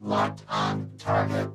Locked on target.